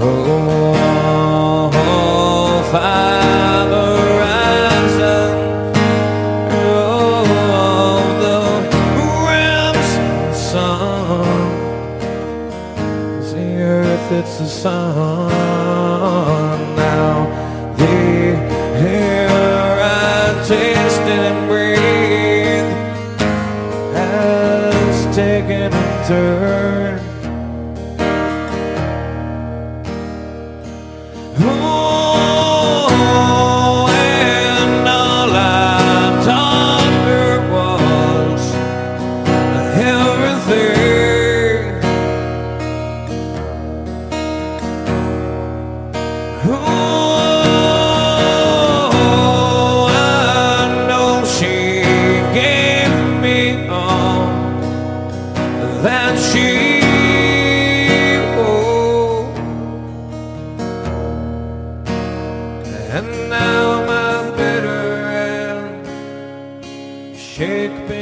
Oh, oh Father, ransom, oh, the ransom song. The earth, it's the sun now. The air I tasted and breathed has taken a turn. now my bitter end. Shake me.